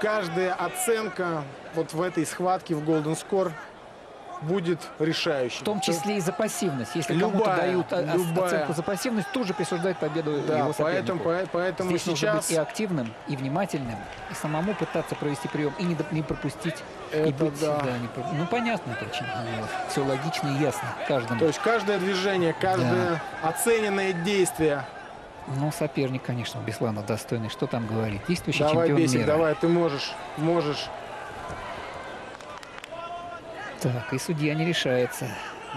каждая оценка вот в этой схватке в Golden Score будет решающей. В том числе и за пассивность. Если кому-то дают любая. оценку за пассивность, тут же присуждать победу Да, его поэтому, сопернику. по- поэтому Здесь нужно сейчас быть и активным, и внимательным, и самому пытаться провести прием, и не, не пропустить, и Это быть... да. не про- ну, понятно это очень. Все логично и ясно каждому. То есть каждое движение, каждое оцененное действие. Ну, соперник, конечно, у Беслана достойный. Что там говорить? Действующий давай, чемпион Бесик, мира. давай, ты можешь, можешь. Так, и судья не решается.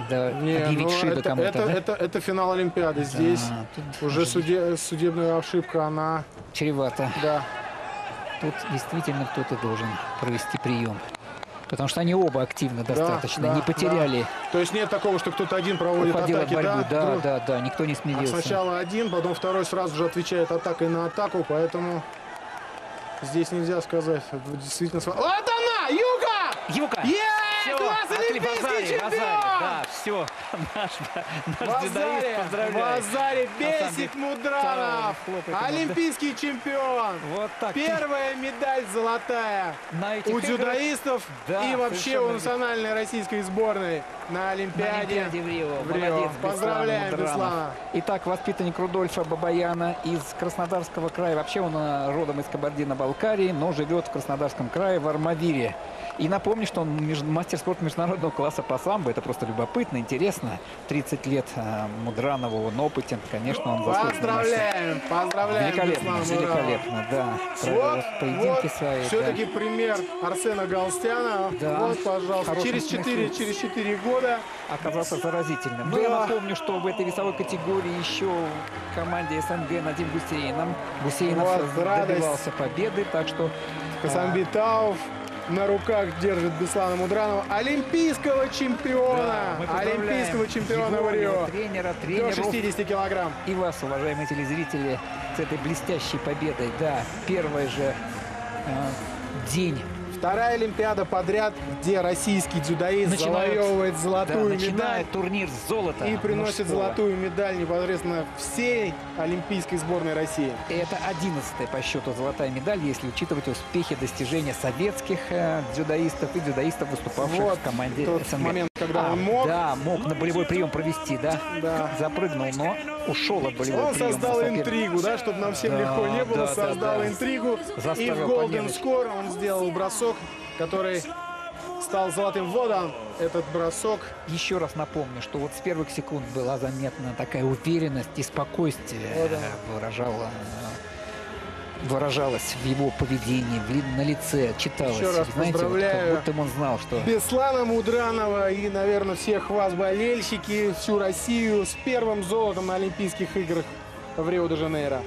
Да, Не, объявить ну, это, кому-то, это, да? это, это финал Олимпиады. Здесь Да, уже суде- судебная ошибка, она, Чревато. да. Тут действительно кто-то должен провести прием. Потому что они оба активно достаточно, да, не потеряли То есть нет такого, что кто-то один проводит уходил от атаки, борьбы. да? Да, друг- да, да, никто не А смирился. сначала один, потом второй сразу же отвечает атакой на атаку, поэтому здесь нельзя сказать. Действительно, вот она, Юга! Юка! Е, Класс, отли- олимпийский Базарик, чемпион! Базарик, Да, все, наш, наш На самом Бесик деле, Мудранов, олимпийский чемпион. Вот так. Первая медаль золотая у дзюдоистов Да, и вообще у верно. национальной российской сборной на На Олимпиаде. Олимпиаде в Рио. В Рио. Молодец, Поздравляем. Беслана. Итак, воспитанник Рудольфа Бабаяна из Краснодарского края. Вообще он э, родом из Кабардино-Балкарии, но живет в Краснодарском крае, в Армавире. И напомню, что он меж- мастер спорта международного класса по самбо. Это просто любопытно, интересно. 30 лет э, Мудранову, он опытен. Конечно, он заслуженный мастер. Поздравляем, поздравляем. Великолепно, великолепно, да. Вот, поединки вот свои. все-таки да. пример Арсена Галстяна. Да. Вот, пожалуйста, через 4, смысле. через 4 года оказался заразительным. Но я Да. напомню, что в этой весовой категории еще в команде СНГ Надим Гусейнов. Гусейнов Вот, радость. добивался победы, так что Хасанбитаев на руках держит Беслана Мудранова, олимпийского чемпиона, да, олимпийского чемпиона его, в Рио. тренера, До тренеров 60 килограмм. и вас, уважаемые телезрители, с этой блестящей победой. Да, первый же э, день Вторая Олимпиада подряд, где российский дзюдоист Начинают- завоевывает да, золотую медаль начинает турнир с золота. и приносит мужского. золотую медаль непосредственно всей олимпийской сборной России. И это одиннадцатая по счету золотая медаль, если учитывать успехи, достижения советских э, дзюдоистов и дзюдоистов, выступавших Вот в команде тот СНГ. момент, когда А, он мог. Да, мог на болевой прием провести, да? Да. Запрыгнул, но ушел от болевого Он приема создал интригу, да, чтобы нам всем Да, легко не было, да, да, создал да. интригу. И в Golden. Score он сделал бросок, который стал золотым. Вот он, этот бросок. Еще раз напомню, что вот с первых секунд была заметна такая уверенность и спокойствие Вот э, выражала, выражалась в его поведении, в на лице, читалось. Еще раз Знаете, вот поздравляю. как будто он знал, что Беслана Мудранова и, наверное, всех вас, болельщики, всю Россию с первым золотом на Олимпийских играх в Рио-де-Жанейро.